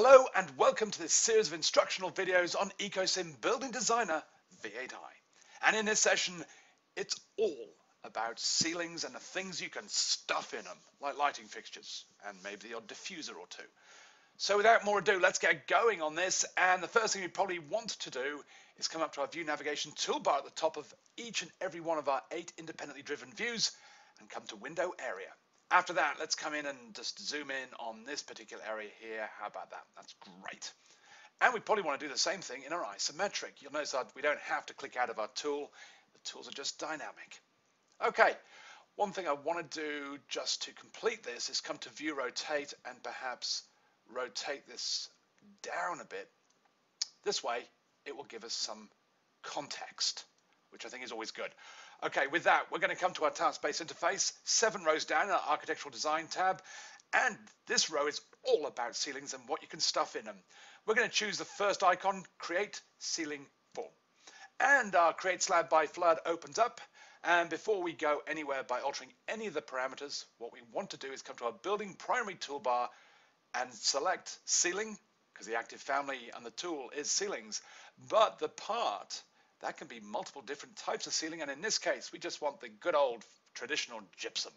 Hello and welcome to this series of instructional videos on AECOsim Building Designer V8i. And in this session, it's all about ceilings and the things you can stuff in them, like lighting fixtures and maybe the odd diffuser or two. So without more ado, let's get going on this. And the first thing we probably want to do is come up to our view navigation toolbar at the top of each and every one of our eight independently driven views and come to window area. After that, let's come in and just zoom in on this particular area here. How about that? That's great. And we probably want to do the same thing in our isometric. You'll notice that we don't have to click out of our tool. The tools are just dynamic. Okay, one thing I want to do just to complete this is come to view rotate and perhaps rotate this down a bit. This way, it will give us some context, which I think is always good. Okay, with that, we're going to come to our task-based interface, seven rows down in our architectural design tab. And this row is all about ceilings and what you can stuff in them. We're going to choose the first icon, create ceiling form. And our create slab by flood opens up. And before we go anywhere by altering any of the parameters, what we want to do is come to our building primary toolbar and select ceiling, because the active family and the tool is ceilings. But the part that can be multiple different types of ceiling, and in this case, we just want the good old traditional gypsum.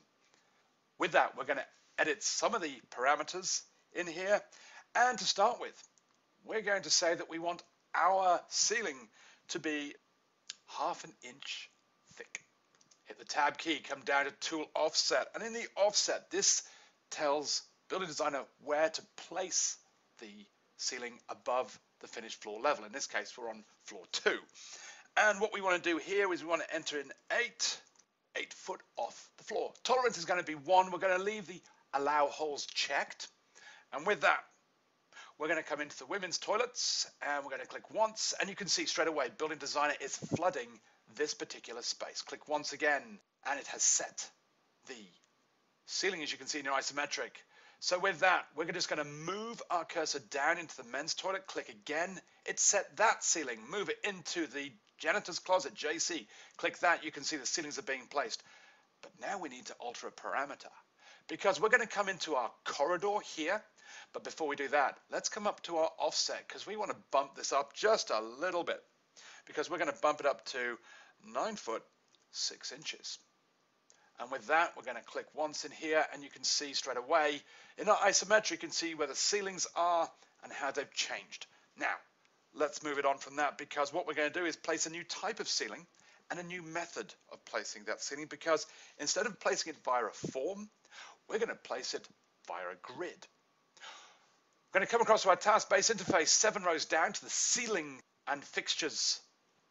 With that, we're going to edit some of the parameters in here. And to start with, we're going to say that we want our ceiling to be half an inch thick. Hit the tab key, come down to tool offset, and in the offset, this tells Building Designer where to place the ceiling above the finished floor level. In this case, we're on floor two. And what we want to do here is we want to enter in eight, eight foot off the floor. Tolerance is going to be one. We're going to leave the allow holes checked. And with that, we're going to come into the women's toilets and we're going to click once. And you can see straight away, Building Designer is flooding this particular space. Click once again and it has set the ceiling, as you can see in your isometric. So with that, we're just going to move our cursor down into the men's toilet, click again. It set that ceiling, move it into the janitor's closet, JC. Click that, you can see the ceilings are being placed. But now we need to alter a parameter because we're going to come into our corridor here. But before we do that, let's come up to our offset because we want to bump this up just a little bit because we're going to bump it up to 9 foot 6 inches. And with that, we're going to click once in here and you can see straight away in our isometric, you can see where the ceilings are and how they've changed. Now, let's move it on from that because what we're going to do is place a new type of ceiling and a new method of placing that ceiling because instead of placing it via a form, we're going to place it via a grid. We're going to come across to our task-based interface, seven rows down to the ceiling and fixtures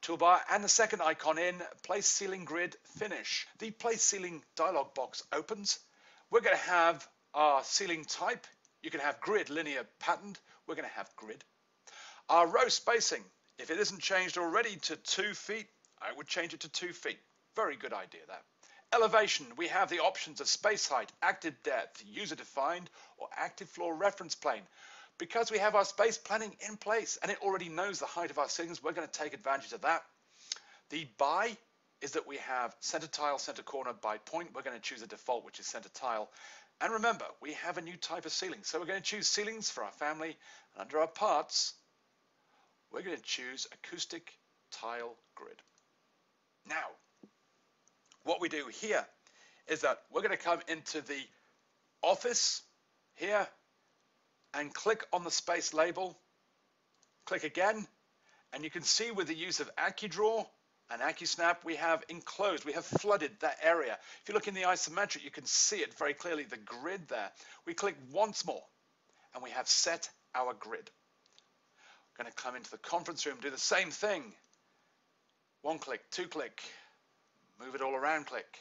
toolbar and the second icon in place ceiling grid finish. The place ceiling dialog box opens. We're going to have our ceiling type. You can have grid linear patterned. We're going to have grid. Our row spacing, if it isn't changed already to two feet, I would change it to two feet. Very good idea there. Elevation, we have the options of space height, active depth, user defined, or active floor reference plane. Because we have our space planning in place and it already knows the height of our ceilings, we're going to take advantage of that. The by is that we have center tile, center corner by point. We're going to choose a default, which is center tile. And remember, we have a new type of ceiling. So we're going to choose ceilings for our family. And under our parts, we're going to choose acoustic tile grid. Now, what we do here is that we're going to come into the office here and click on the space label, click again, and you can see with the use of AccuDraw and AccuSnap, we have enclosed, we have flooded that area. If you look in the isometric, you can see it very clearly, the grid there. We click once more, and we have set our grid We're going to come into the conference room, do the same thing. One click, two click, move it all around click.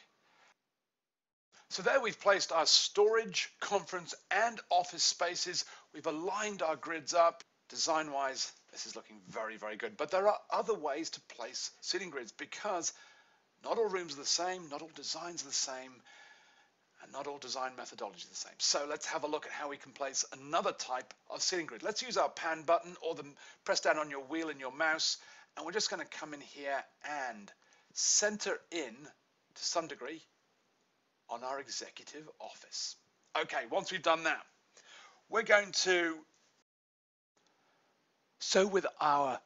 So there we've placed our storage, conference and office spaces. We've aligned our grids up. Design-wise, this is looking very, very good. But there are other ways to place seating grids because not all rooms are the same, not all designs are the same, and not all design methodologies are the same. So let's have a look at how we can place another type of ceiling grid. Let's use our pan button or the press down on your wheel and your mouse, and we're just going to come in here and center in to some degree on our executive office. Okay, once we've done that, we're going to So with our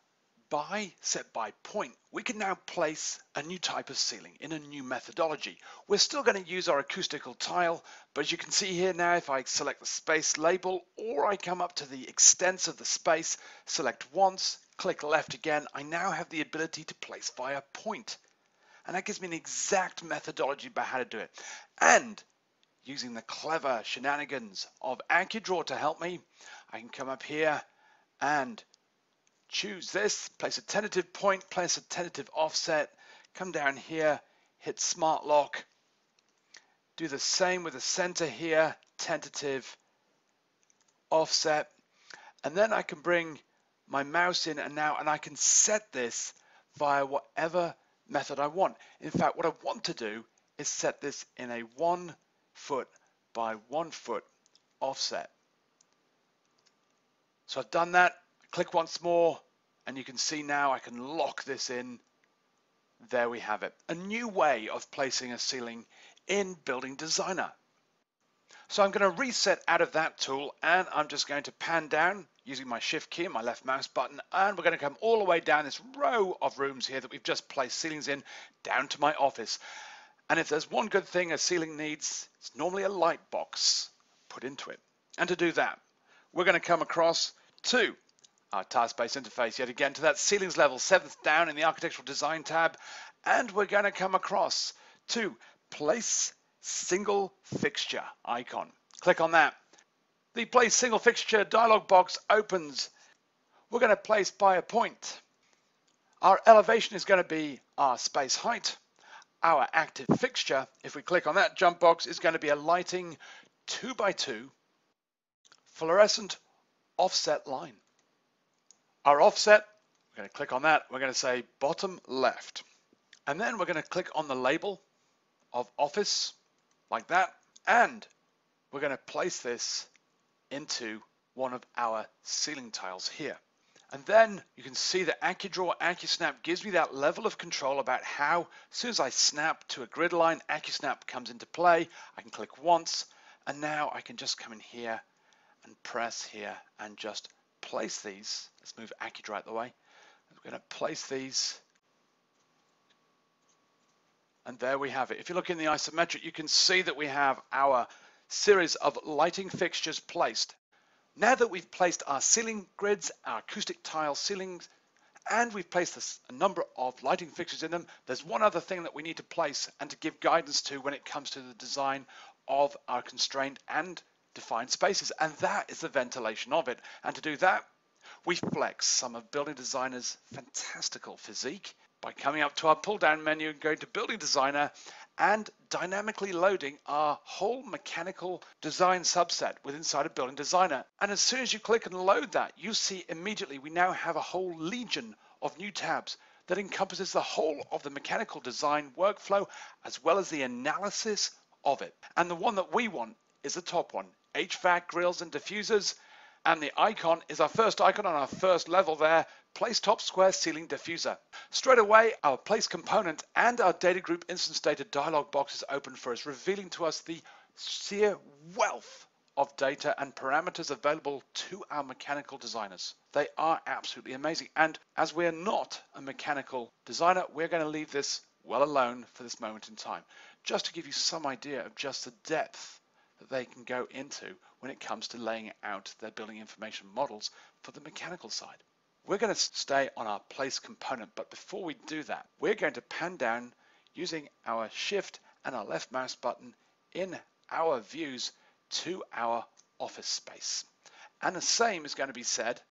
by set by point, we can now place a new type of ceiling in a new methodology. We're still going to use our acoustical tile, but as you can see here now, if I select the space label or I come up to the extents of the space, select once, click left again, I now have the ability to place via point. And that gives me an exact methodology about how to do it. And using the clever shenanigans of AccuDraw to help me, I can come up here and choose this, place a tentative point, place a tentative offset, come down here, hit smart lock, do the same with the center here, tentative offset, and then I can bring my mouse in and now, and I can set this via whatever method I want. In fact, what I want to do is set this in a one foot by one foot offset. So I've done that click once more and you can see now I can lock this in. There we have it. A new way of placing a ceiling in Building Designer. So I'm going to reset out of that tool and I'm just going to pan down using my shift key and my left mouse button and we're going to come all the way down this row of rooms here that we've just placed ceilings in down to my office. And if there's one good thing a ceiling needs, it's normally a light box put into it. And to do that, we're going to come across to our tile space interface yet again to that ceilings level, seventh down in the architectural design tab. And we're going to come across to place single fixture icon. Click on that. The place single fixture dialog box opens. We're going to place by a point. Our elevation is going to be our space height. Our active fixture, if we click on that jump box, is going to be a lighting 2 by 2 fluorescent offset line. Our offset, we're going to click on that. We're going to say bottom left. And then we're going to click on the label of office like that. And we're going to place this into one of our ceiling tiles here. And then you can see that AccuDraw AccuSnap gives me that level of control about how, as soon as I snap to a grid line, AccuSnap comes into play. I can click once, and now I can just come in here and press here and just place these. Let's move AccuDraw out the way. We're going to place these. And there we have it. If you look in the isometric, you can see that we have our series of lighting fixtures placed. Now that we've placed our ceiling grids, our acoustic tile ceilings, and we've placed a number of lighting fixtures in them, there's one other thing that we need to place and to give guidance to when it comes to the design of our constrained and defined spaces, and that is the ventilation of it. And to do that, we flex some of Building Designer's fantastical physique by coming up to our pull down menu and going to Building Designer and dynamically loading our whole mechanical design subset within inside of Building Designer. And as soon as you click and load that, you see immediately we now have a whole legion of new tabs that encompasses the whole of the mechanical design workflow as well as the analysis of it. And the one that we want is the top one, HVAC grills and diffusers. And the icon is our first icon on our first level there, place top square ceiling diffuser. Straight away, our place component and our data group instance data dialog box is open for us, revealing to us the sheer wealth of data and parameters available to our mechanical designers. They are absolutely amazing. And as we're not a mechanical designer, we're going to leave this well alone for this moment in time, just to give you some idea of just the depth that they can go into when it comes to laying out their building information models for the mechanical side. We're going to stay on our place component, but before we do that, we're going to pan down using our shift and our left mouse button in our views to our office space. And the same is going to be said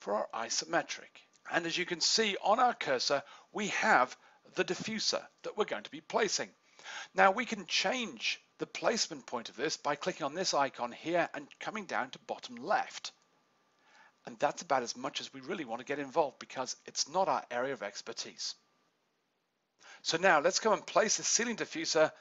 for our isometric. And as you can see on our cursor, we have the diffuser that we're going to be placing. Now we can change the placement point of this by clicking on this icon here and coming down to bottom left. And that's about as much as we really want to get involved because it's not our area of expertise. So now let's go and place the ceiling diffuser